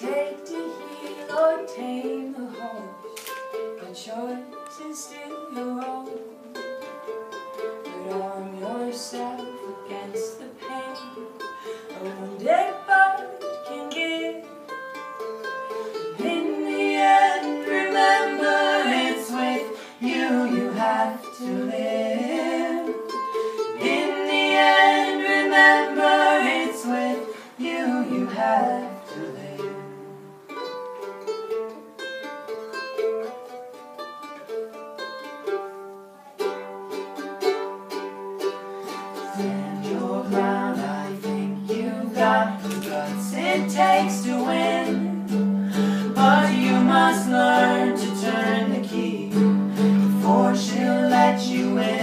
Take to heal or tame the horse, the choice is still your own. But arm yourself against the pain a wounded bird can give. In the end, remember it's with you you have to live. In the end, remember it's with you you have your ground. I think you got the guts it takes to win. But you must learn to turn the key before she'll let you in.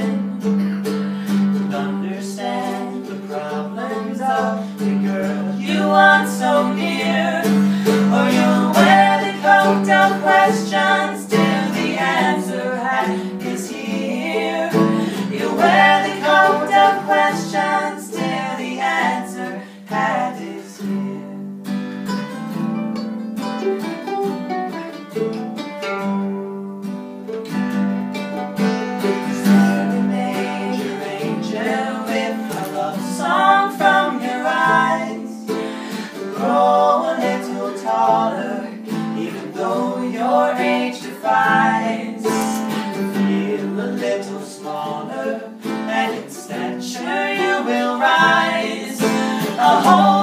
Rise, to feel a little smaller, and in stature you will rise. A whole